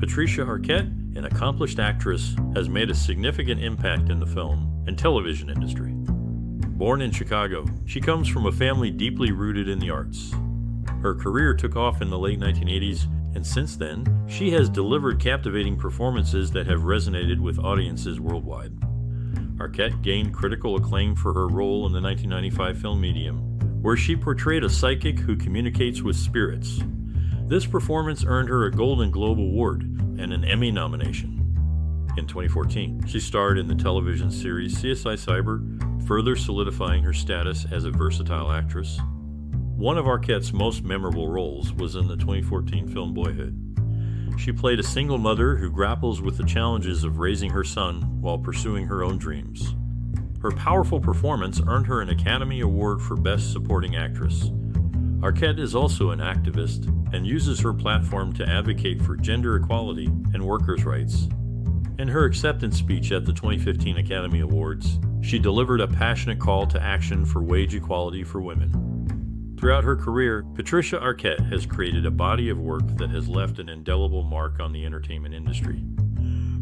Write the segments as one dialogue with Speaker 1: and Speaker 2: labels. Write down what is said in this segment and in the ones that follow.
Speaker 1: Patricia Arquette, an accomplished actress, has made a significant impact in the film and television industry. Born in Chicago, she comes from a family deeply rooted in the arts. Her career took off in the late 1980s, and since then, she has delivered captivating performances that have resonated with audiences worldwide. Arquette gained critical acclaim for her role in the 1995 film Medium, where she portrayed a psychic who communicates with spirits. This performance earned her a Golden Globe Award and an Emmy nomination. In 2014, she starred in the television series CSI Cyber, further solidifying her status as a versatile actress. One of Arquette's most memorable roles was in the 2014 film Boyhood. She played a single mother who grapples with the challenges of raising her son while pursuing her own dreams. Her powerful performance earned her an Academy Award for Best Supporting Actress. Arquette is also an activist and uses her platform to advocate for gender equality and workers' rights. In her acceptance speech at the 2015 Academy Awards, she delivered a passionate call to action for wage equality for women. Throughout her career, Patricia Arquette has created a body of work that has left an indelible mark on the entertainment industry.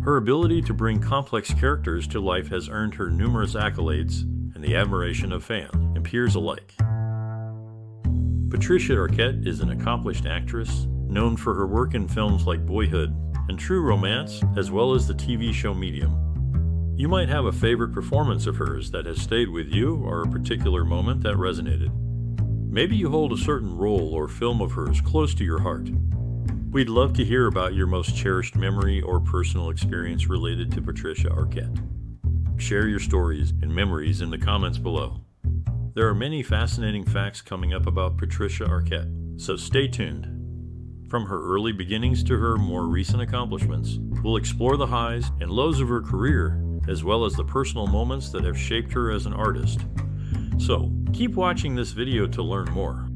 Speaker 1: Her ability to bring complex characters to life has earned her numerous accolades and the admiration of fans and peers alike. Patricia Arquette is an accomplished actress, known for her work in films like Boyhood and True Romance, as well as the TV show Medium. You might have a favorite performance of hers that has stayed with you or a particular moment that resonated. Maybe you hold a certain role or film of hers close to your heart. We'd love to hear about your most cherished memory or personal experience related to Patricia Arquette. Share your stories and memories in the comments below. There are many fascinating facts coming up about Patricia Arquette, so stay tuned. From her early beginnings to her more recent accomplishments, we'll explore the highs and lows of her career, as well as the personal moments that have shaped her as an artist so, keep watching this video to learn more.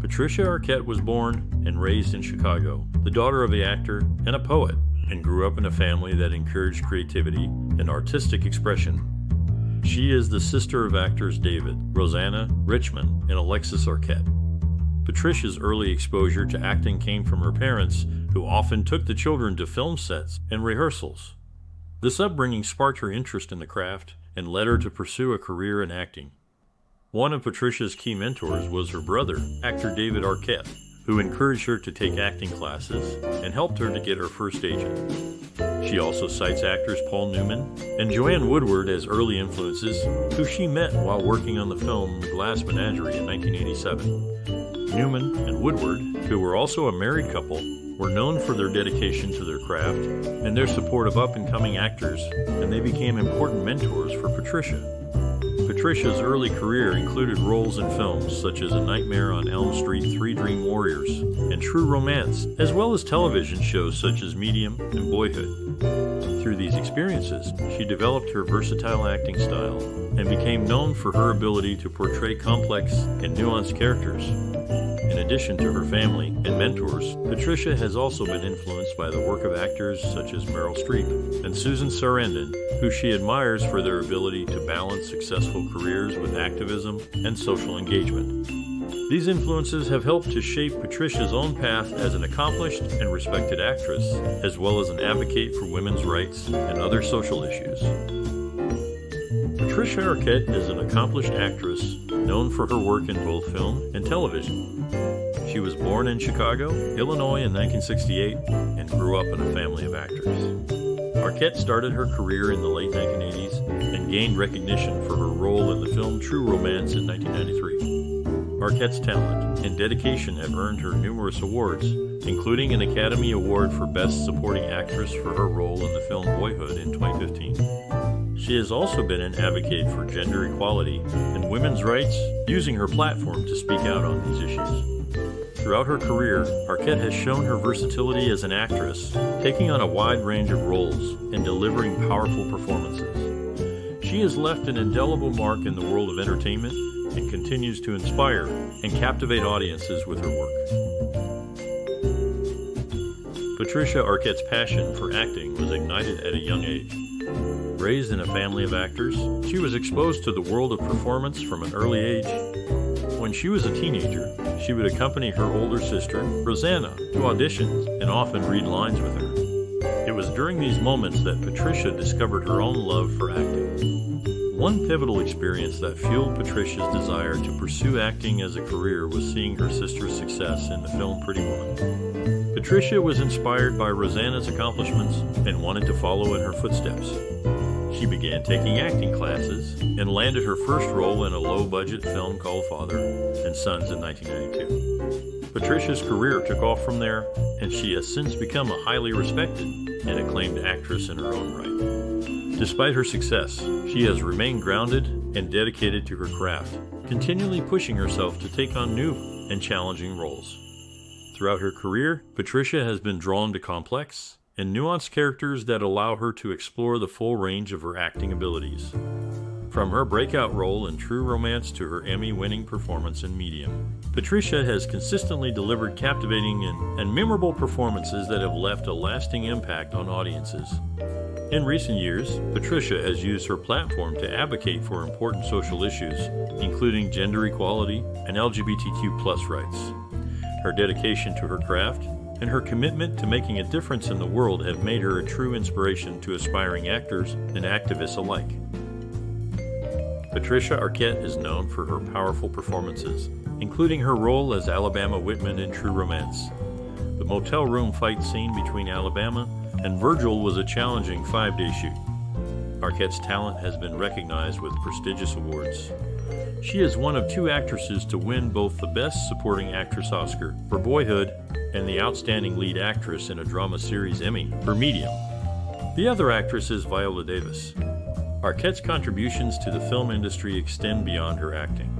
Speaker 1: Patricia Arquette was born and raised in Chicago, the daughter of the actor and a poet, and grew up in a family that encouraged creativity and artistic expression. She is the sister of actors David, Rosanna, Richmond, and Alexis Arquette. Patricia's early exposure to acting came from her parents, who often took the children to film sets and rehearsals. This upbringing sparked her interest in the craft and led her to pursue a career in acting. One of Patricia's key mentors was her brother, actor David Arquette, who encouraged her to take acting classes and helped her to get her first agent. She also cites actors Paul Newman and Joanne Woodward as early influences, who she met while working on the film Glass Menagerie in 1987. Newman and Woodward, who were also a married couple, were known for their dedication to their craft and their support of up and coming actors, and they became important mentors for Patricia. Patricia's early career included roles in films such as A Nightmare on Elm Street, Three Dream Warriors, and True Romance, as well as television shows such as Medium and Boyhood. Through these experiences, she developed her versatile acting style and became known for her ability to portray complex and nuanced characters. In addition to her family and mentors, Patricia has also been influenced by the work of actors such as Meryl Streep and Susan Sarandon, who she admires for their ability to balance successful careers with activism and social engagement. These influences have helped to shape Patricia's own path as an accomplished and respected actress, as well as an advocate for women's rights and other social issues. Patricia Arquette is an accomplished actress known for her work in both film and television. She was born in Chicago, Illinois in 1968 and grew up in a family of actors. Arquette started her career in the late 1980s and gained recognition for her role in the film True Romance in 1993. Arquette's talent and dedication have earned her numerous awards, including an Academy Award for Best Supporting Actress for her role in the film Boyhood in 2015. She has also been an advocate for gender equality and women's rights, using her platform to speak out on these issues. Throughout her career, Arquette has shown her versatility as an actress, taking on a wide range of roles and delivering powerful performances. She has left an indelible mark in the world of entertainment and continues to inspire and captivate audiences with her work. Patricia Arquette's passion for acting was ignited at a young age. Raised in a family of actors, she was exposed to the world of performance from an early age. When she was a teenager, she would accompany her older sister, Rosanna, to auditions and often read lines with her. It was during these moments that Patricia discovered her own love for acting. One pivotal experience that fueled Patricia's desire to pursue acting as a career was seeing her sister's success in the film Pretty Woman. Patricia was inspired by Rosanna's accomplishments and wanted to follow in her footsteps. She began taking acting classes and landed her first role in a low budget film called Father and Sons in 1992. Patricia's career took off from there, and she has since become a highly respected and acclaimed actress in her own right. Despite her success, she has remained grounded and dedicated to her craft, continually pushing herself to take on new and challenging roles. Throughout her career, Patricia has been drawn to complex, and nuanced characters that allow her to explore the full range of her acting abilities. From her breakout role in True Romance to her Emmy winning performance in Medium, Patricia has consistently delivered captivating and, and, memorable performances that have left a lasting impact on audiences. In recent years, Patricia has used her platform to advocate for important social issues, including gender equality and LGBTQ rights. Her dedication to her craft and her commitment to making a difference in the world have made her a true inspiration to aspiring actors and activists alike. Patricia Arquette is known for her powerful performances, including her role as Alabama Whitman in True Romance. The motel room fight scene between Alabama and Virgil was a challenging five day shoot. Arquette's talent has been recognized with prestigious awards. She is one of two actresses to win both the Best Supporting Actress Oscar for Boyhood and the Outstanding Lead Actress in a Drama Series Emmy for Medium. The other actress is Viola Davis. Arquette's contributions to the film industry extend beyond her acting.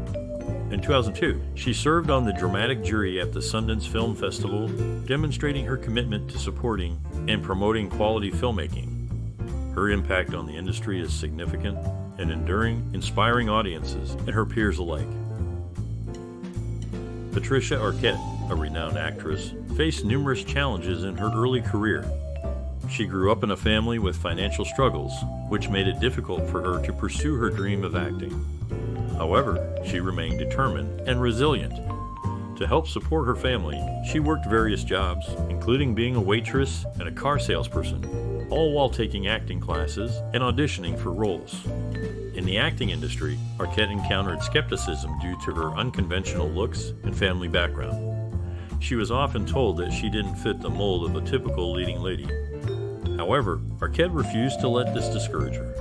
Speaker 1: In 2002, she served on the dramatic jury at the Sundance Film Festival, demonstrating her commitment to supporting and promoting quality filmmaking. Her impact on the industry is significant and enduring, inspiring audiences and her peers alike. Patricia Arquette a renowned actress, faced numerous challenges in her early career. She grew up in a family with financial struggles, which made it difficult for her to pursue her dream of acting. However, she remained determined and resilient. To help support her family, she worked various jobs, including being a waitress and a car salesperson, all while taking acting classes and auditioning for roles. In the acting industry, Arquette encountered skepticism due to her unconventional looks and family background. She was often told that she didn't fit the mold of a typical leading lady. However, Arquette refused to let this discourage her.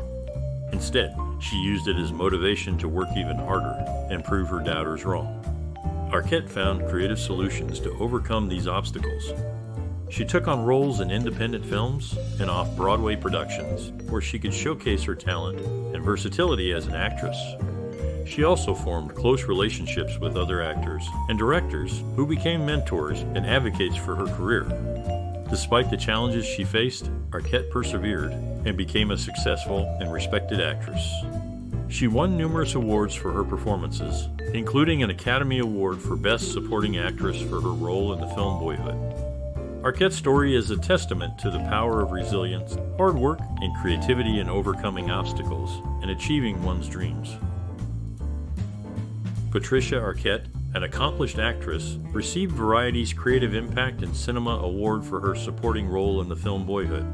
Speaker 1: Instead, she used it as motivation to work even harder and prove her doubters wrong. Arquette found creative solutions to overcome these obstacles. She took on roles in independent films and off Broadway productions where she could showcase her talent and versatility as an actress she also formed close relationships with other actors and directors who became mentors and advocates for her career. Despite the challenges she faced, Arquette persevered and became a successful and respected actress. She won numerous awards for her performances, including an Academy Award for Best Supporting Actress for her role in the film Boyhood. Arquette's story is a testament to the power of resilience, hard work, and creativity in overcoming obstacles and achieving one's dreams. Patricia Arquette, an accomplished actress, received Variety's Creative Impact in Cinema Award for her supporting role in the film Boyhood.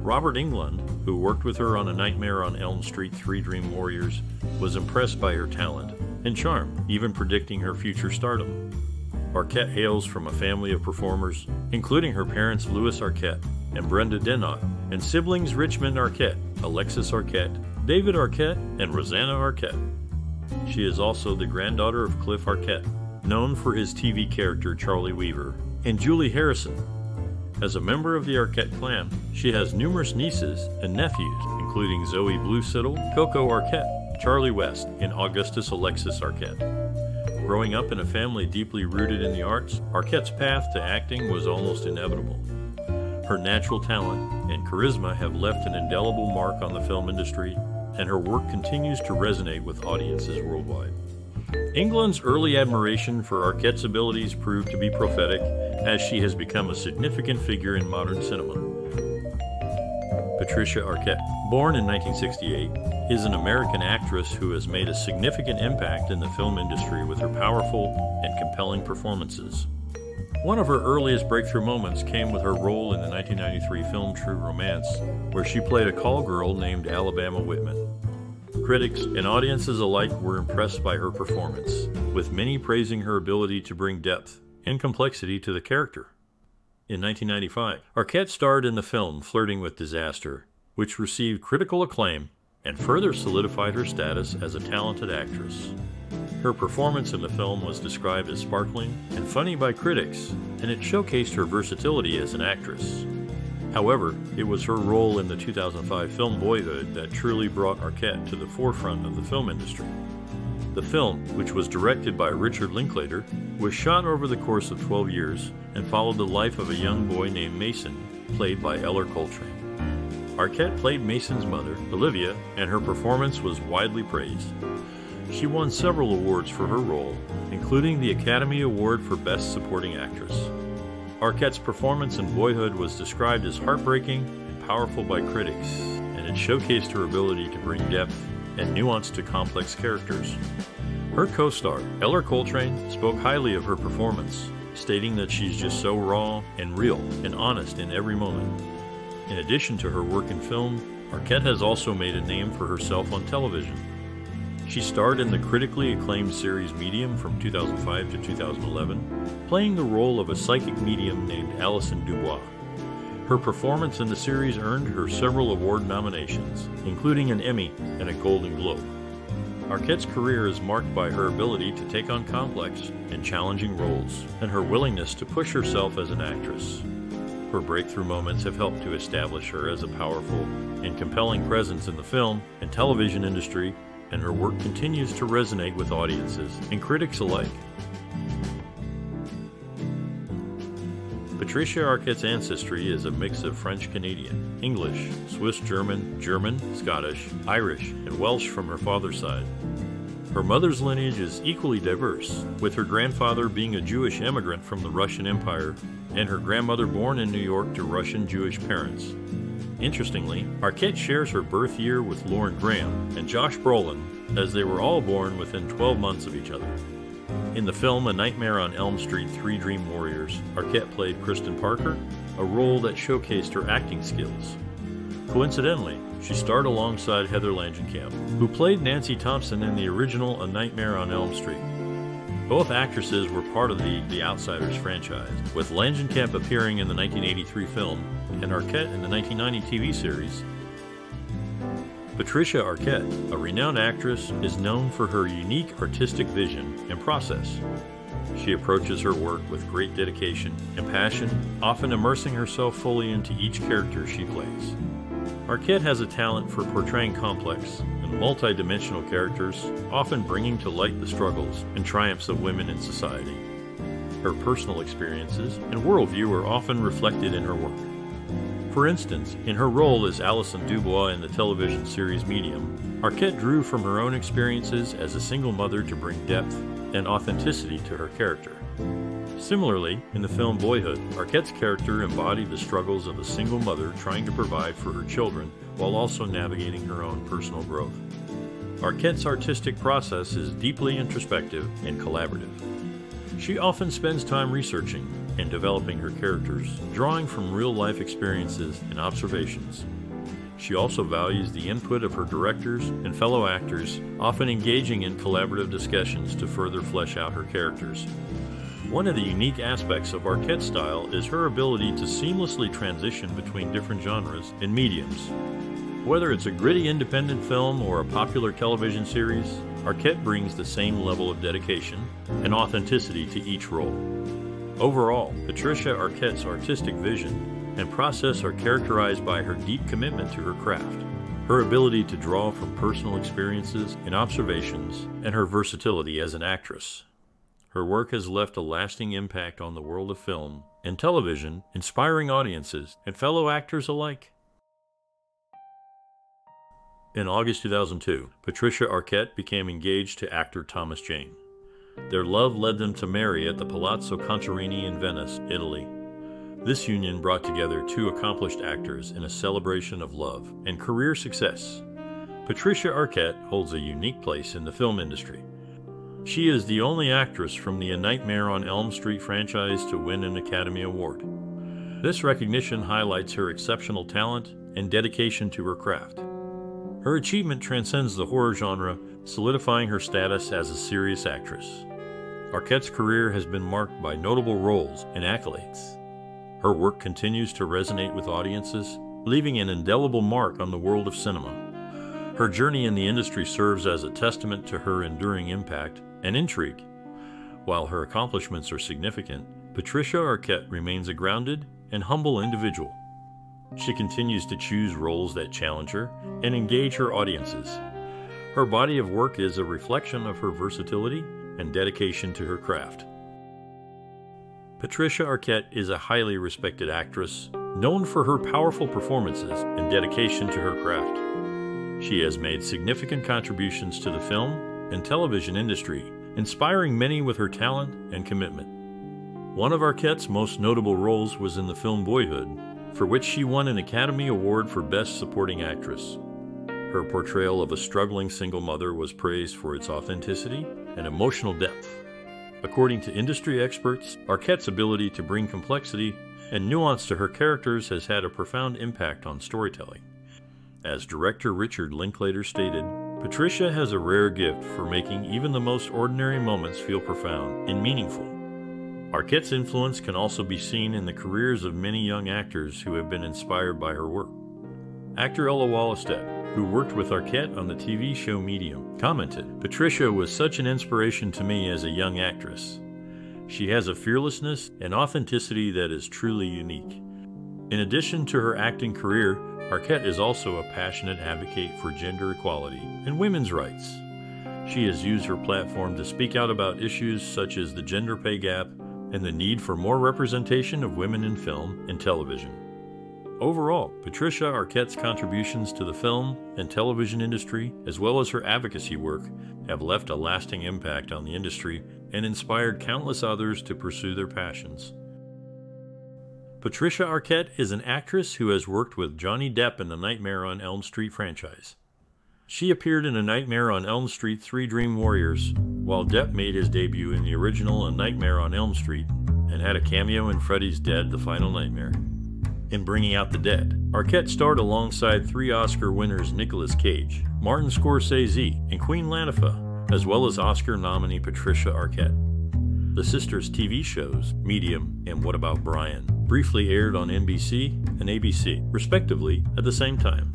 Speaker 1: Robert Englund, who worked with her on A Nightmare on Elm Street 3 Dream Warriors, was impressed by her talent and charm, even predicting her future stardom. Arquette hails from a family of performers, including her parents Louis Arquette and Brenda Denaut, and siblings Richmond Arquette, Alexis Arquette, David Arquette, and Rosanna Arquette. She is also the granddaughter of Cliff Arquette, known for his TV character Charlie Weaver, and Julie Harrison. As a member of the Arquette clan, she has numerous nieces and nephews, including Zoe Bleu Sidel, Coco Arquette, Charlie West, and Augustus Alexis Arquette. Growing up in a family deeply rooted in the arts, Arquette's path to acting was almost inevitable. Her natural talent and charisma have left an indelible mark on the film industry and her work continues to resonate with audiences worldwide. Englund's early admiration for Arquette's abilities proved to be prophetic as she has become a significant figure in modern cinema. Patricia Arquette, born in 1968, is an American actress who has made a significant impact in the film industry with her powerful and compelling performances. One of her earliest breakthrough moments came with her role in the 1993 film True Romance, where she played a call girl named Alabama Whitman. Critics and audiences alike were impressed by her performance, with many praising her ability to bring depth and complexity to the character. In 1995, Arquette starred in the film Flirting with Disaster, which received critical acclaim and further solidified her status as a talented actress. Her performance in the film was described as sparkling and funny by critics, and it showcased her versatility as an actress. However, it was her role in the 2005 film Boyhood that truly brought Arquette to the forefront of the film industry. The film, which was directed by Richard Linklater, was shot over the course of 12 years and followed the life of a young boy named Mason, played by Ellar Coltrane. Arquette played Mason's mother, Olivia, and her performance was widely praised. She won several awards for her role, including the Academy Award for Best Supporting Actress. Arquette's performance in Boyhood was described as heartbreaking and powerful by critics, and it showcased her ability to bring depth and nuance to complex characters. Her co star, Ellar Coltrane, spoke highly of her performance, stating that she's just so raw and real and honest in every moment. In addition to her work in film, Arquette has also made a name for herself on television. She starred in the critically acclaimed series Medium from 2005 to 2011, playing the role of a psychic medium named Alison Dubois. Her performance in the series earned her several award nominations, including an Emmy and a Golden Globe. Arquette's career is marked by her ability to take on complex and challenging roles, and her willingness to push herself as an actress. Her breakthrough moments have helped to establish her as a powerful and compelling presence in the film and television industry and her work continues to resonate with audiences and critics alike. Patricia Arquette's ancestry is a mix of French Canadian, English, Swiss German, German, Scottish, Irish, and Welsh from her father's side. Her mother's lineage is equally diverse, with her grandfather being a Jewish immigrant from the Russian Empire and her grandmother born in New York to Russian Jewish parents. Interestingly, Arquette shares her birth year with Lauren Graham and Josh Brolin, as they were all born within 12 months of each other. In the film A Nightmare on Elm Street Three Dream Warriors, Arquette played Kristen Parker, a role that showcased her acting skills. Coincidentally, she starred alongside Heather Langenkamp, who played Nancy Thompson in the original A Nightmare on Elm Street. Both actresses were part of the The Outsiders franchise, with Langenkamp appearing in the 1983 film and Arquette in the 1990 TV series. Patricia Arquette, a renowned actress, is known for her unique artistic vision and process. She approaches her work with great dedication and passion, often immersing herself fully into each character she plays. Arquette has a talent for portraying complex and multidimensional characters, often bringing to light the struggles and triumphs of women in society. Her personal experiences and worldview are often reflected in her work. For instance, in her role as Alison Dubois in the television series Medium, Arquette drew from her own experiences as a single mother to bring depth and authenticity to her character. Similarly, in the film Boyhood, Arquette's character embodied the struggles of a single mother trying to provide for her children while also navigating her own personal growth. Arquette's artistic process is deeply introspective and collaborative. She often spends time researching and developing her characters, drawing from real life experiences and observations. She also values the input of her directors and fellow actors, often engaging in collaborative discussions to further flesh out her characters. One of the unique aspects of Arquette's style is her ability to seamlessly transition between different genres and mediums. Whether it's a gritty independent film or a popular television series, Arquette brings the same level of dedication and authenticity to each role. Overall, Patricia Arquette's artistic vision and process are characterized by her deep commitment to her craft, her ability to draw from personal experiences and observations, and her versatility as an actress. Her work has left a lasting impact on the world of film and television, inspiring audiences and fellow actors alike. In August 2002, Patricia Arquette became engaged to actor Thomas Jane. Their love led them to marry at the Palazzo Contarini in Venice, Italy. This union brought together two accomplished actors in a celebration of love and career success. Patricia Arquette holds a unique place in the film industry. She is the only actress from the A Nightmare on Elm Street franchise to win an Academy Award. This recognition highlights her exceptional talent and dedication to her craft. Her achievement transcends the horror genre, solidifying her status as a serious actress. Arquette's career has been marked by notable roles and accolades. Her work continues to resonate with audiences, leaving an indelible mark on the world of cinema. Her journey in the industry serves as a testament to her enduring impact and intrigue. While her accomplishments are significant, Patricia Arquette remains a grounded and humble individual. She continues to choose roles that challenge her and engage her audiences. Her body of work is a reflection of her versatility and dedication to her craft. Patricia Arquette is a highly respected actress, known for her powerful performances and dedication to her craft. She has made significant contributions to the film and television industry, inspiring many with her talent and commitment. One of Arquette's most notable roles was in the film Boyhood, for which she won an Academy Award for Best Supporting Actress. Her portrayal of a struggling single mother was praised for its authenticity and emotional depth. According to industry experts, Arquette's ability to bring complexity and nuance to her characters has had a profound impact on storytelling. As director Richard Linklater stated, Patricia has a rare gift for making even the most ordinary moments feel profound and meaningful. Arquette's influence can also be seen in the careers of many young actors who have been inspired by her work. Actor Ella Wollastet who worked with Arquette on the TV show Medium, commented Patricia was such an inspiration to me as a young actress. She has a fearlessness and authenticity that is truly unique. In addition to her acting career, Arquette is also a passionate advocate for gender equality and women's rights. She has used her platform to speak out about issues such as the gender pay gap and the need for more representation of women in film and television. Overall, Patricia Arquette's contributions to the film and television industry, as well as her advocacy work, have left a lasting impact on the industry and inspired countless others to pursue their passions. Patricia Arquette is an actress who has worked with Johnny Depp in the Nightmare on Elm Street franchise. She appeared in A Nightmare on Elm Street 3 Dream Warriors, while Depp made his debut in the original A Nightmare on Elm Street and had a cameo in Freddy's Dead The Final Nightmare in Bringing Out the Dead. Arquette starred alongside three Oscar winners Nicolas Cage, Martin Scorsese, and Queen Latifah, as well as Oscar nominee Patricia Arquette. The sisters' TV shows, Medium and What About Brian, briefly aired on NBC and ABC, respectively, at the same time.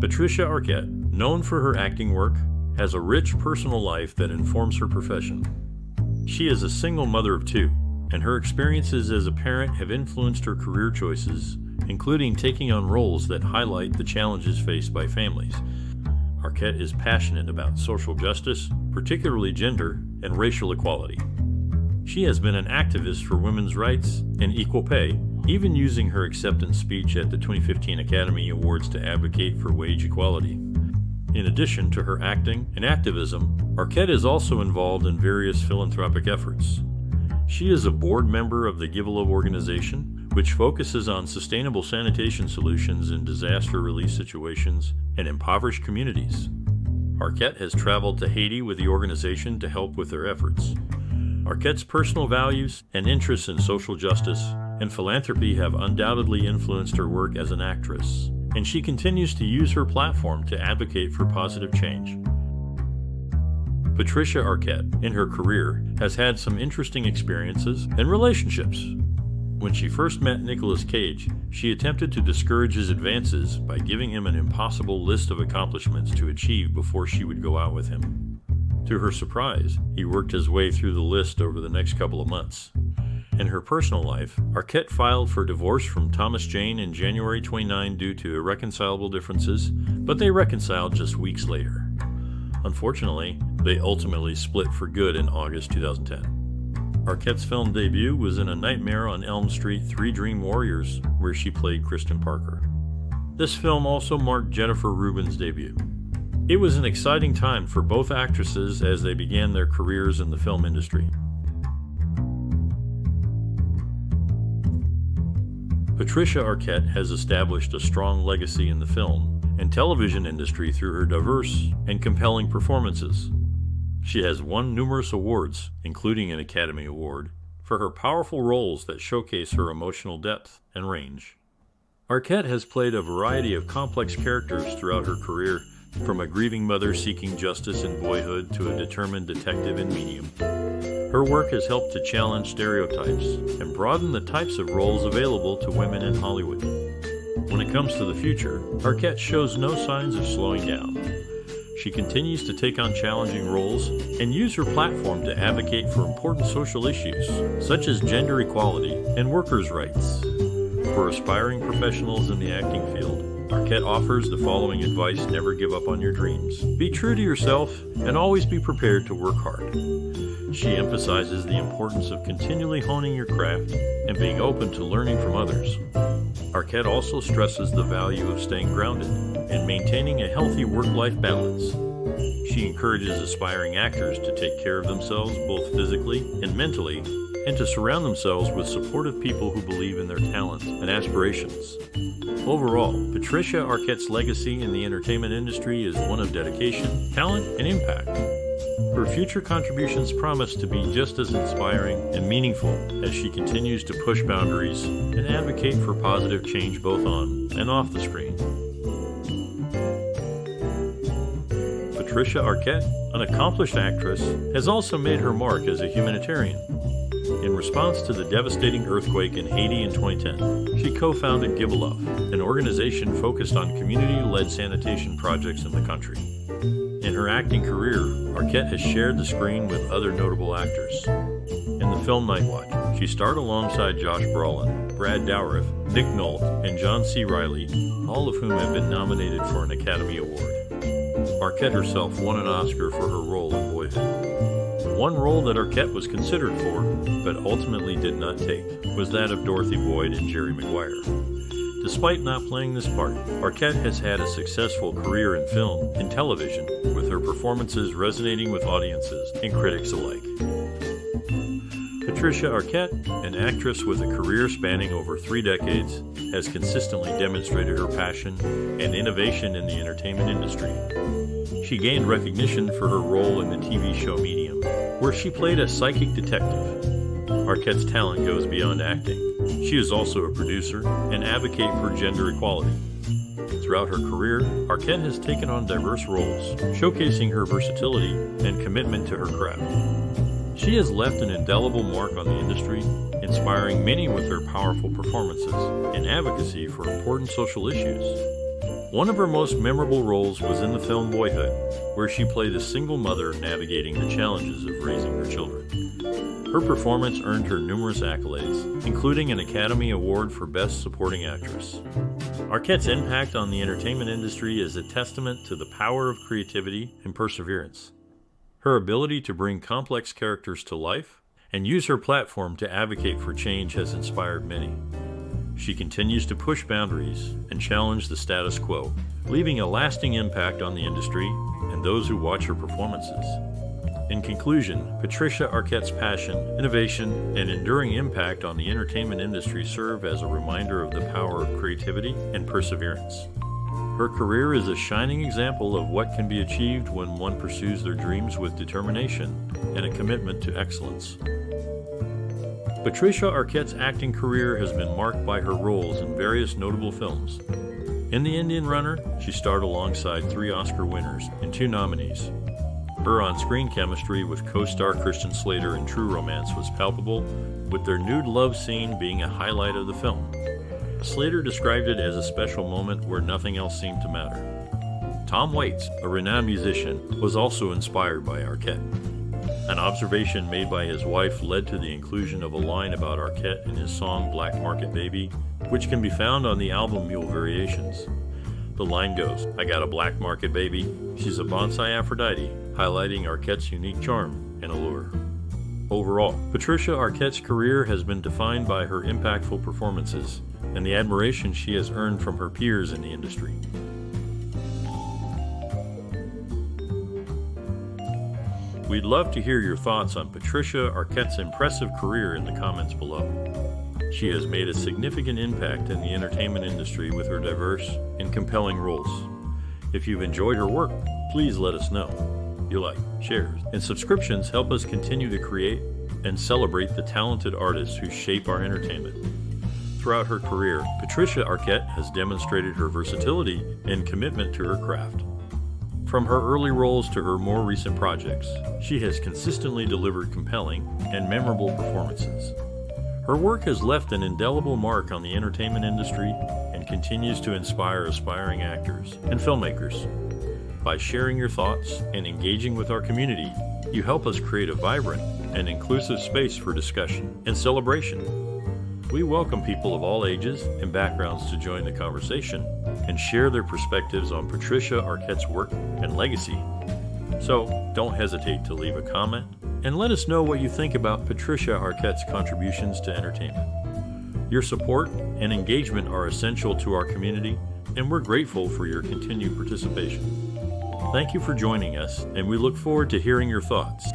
Speaker 1: Patricia Arquette, known for her acting work, has a rich personal life that informs her profession. She is a single mother of two and her experiences as a parent have influenced her career choices, including taking on roles that highlight the challenges faced by families. Arquette is passionate about social justice, particularly gender and racial equality. She has been an activist for women's rights and equal pay, even using her acceptance speech at the 2015 Academy Awards to advocate for wage equality. In addition to her acting and activism, Arquette is also involved in various philanthropic efforts, she is a board member of the Givelove organization, which focuses on sustainable sanitation solutions in disaster relief situations and impoverished communities. Arquette has traveled to Haiti with the organization to help with their efforts. Arquette's personal values and interests in social justice and philanthropy have undoubtedly influenced her work as an actress, and she continues to use her platform to advocate for positive change. Patricia Arquette, in her career, has had some interesting experiences and relationships. When she first met Nicolas Cage, she attempted to discourage his advances by giving him an impossible list of accomplishments to achieve before she would go out with him. To her surprise, he worked his way through the list over the next couple of months. In her personal life, Arquette filed for divorce from Thomas Jane in January 29 due to irreconcilable differences, but they reconciled just weeks later. Unfortunately, they ultimately split for good in August 2010. Arquette's film debut was in A Nightmare on Elm Street Three Dream Warriors, where she played Kristen Parker. This film also marked Jennifer Rubin's debut. It was an exciting time for both actresses as they began their careers in the film industry. Patricia Arquette has established a strong legacy in the film and television industry through her diverse and compelling performances, she has won numerous awards, including an Academy Award, for her powerful roles that showcase her emotional depth and range. Arquette has played a variety of complex characters throughout her career, from a grieving mother seeking justice in boyhood to a determined detective in Medium. Her work has helped to challenge stereotypes and broaden the types of roles available to women in Hollywood. When it comes to the future, Arquette shows no signs of slowing down. She continues to take on challenging roles and use her platform to advocate for important social issues, such as gender equality and workers' rights. For aspiring professionals in the acting field, Arquette offers the following advice never give up on your dreams. Be true to yourself and always be prepared to work hard. She emphasizes the importance of continually honing your craft and being open to learning from others. Arquette also stresses the value of staying grounded and maintaining a healthy work life balance. She encourages aspiring actors to take care of themselves both physically and mentally and to surround themselves with supportive people who believe in their talents and aspirations. Overall, Patricia Arquette's legacy in the entertainment industry is one of dedication, talent, and impact. Her future contributions promise to be just as inspiring and meaningful as she continues to push boundaries and advocate for positive change both on and off the screen. Patricia Arquette, an accomplished actress, has also made her mark as a humanitarian. In response to the devastating earthquake in Haiti in 2010, she co founded Give a Love, an organization focused on community led sanitation projects in the country. In her acting career, Arquette has shared the screen with other notable actors. In the film Night Watch, she starred alongside Josh Brolin, Brad Dourif, Nick Nolte, and John C. Reilly, all of whom have been nominated for an Academy Award. Arquette herself won an Oscar for her role in Boyhood. One role that Arquette was considered for, but ultimately did not take, was that of Dorothy Boyd in Jerry Maguire. Despite not playing this part, Arquette has had a successful career in film and television, with her performances resonating with audiences and critics alike. Patricia Arquette, an actress with a career spanning over three decades, has consistently demonstrated her passion and innovation in the entertainment industry. She gained recognition for her role in the TV show Medium, where she played a psychic detective. Arquette's talent goes beyond acting. She is also a producer and advocate for gender equality. Throughout her career, Arquette has taken on diverse roles, showcasing her versatility and commitment to her craft. She has left an indelible mark on the industry, inspiring many with her powerful performances and advocacy for important social issues. One of her most memorable roles was in the film Boyhood, where she played a single mother navigating the challenges of raising her children. Her performance earned her numerous accolades, including an Academy Award for Best Supporting Actress. Arquette's impact on the entertainment industry is a testament to the power of creativity and perseverance. Her ability to bring complex characters to life and use her platform to advocate for change has inspired many. She continues to push boundaries and challenge the status quo, leaving a lasting impact on the industry and those who watch her performances. In conclusion, Patricia Arquette's passion, innovation, and enduring impact on the entertainment industry serve as a reminder of the power of creativity and perseverance. Her career is a shining example of what can be achieved when one pursues their dreams with determination and a commitment to excellence. Patricia Arquette's acting career has been marked by her roles in various notable films. In The Indian Runner, she starred alongside three Oscar winners and two nominees. Her on screen chemistry with co star Christian Slater in True Romance was palpable, with their nude love scene being a highlight of the film. Slater described it as a special moment where nothing else seemed to matter. Tom Waits, a renowned musician, was also inspired by Arquette. An observation made by his wife led to the inclusion of a line about Arquette in his song Black Market Baby, which can be found on the album Mule Variations. The line goes, I got a black market baby. She's a bonsai Aphrodite, highlighting Arquette's unique charm and allure. Overall, Patricia Arquette's career has been defined by her impactful performances and the admiration she has earned from her peers in the industry. We'd love to hear your thoughts on Patricia Arquette's impressive career in the comments below. She has made a significant impact in the entertainment industry with her diverse and compelling roles. If you've enjoyed her work, please let us know. Your like, shares, and subscriptions help us continue to create and celebrate the talented artists who shape our entertainment. Throughout her career, Patricia Arquette has demonstrated her versatility and commitment to her craft. From her early roles to her more recent projects, she has consistently delivered compelling and memorable performances. Her work has left an indelible mark on the entertainment industry and continues to inspire aspiring actors and filmmakers. By sharing your thoughts and engaging with our community, you help us create a vibrant and inclusive space for discussion and celebration. We welcome people of all ages and backgrounds to join the conversation and share their perspectives on Patricia Arquette's work and legacy. So don't hesitate to leave a comment and let us know what you think about Patricia Arquette's contributions to entertainment. Your support and engagement are essential to our community, and we're grateful for your continued participation. Thank you for joining us, and we look forward to hearing your thoughts.